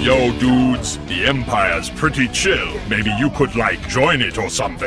Yo, dudes, the Empire's pretty chill. Maybe you could, like, join it or something.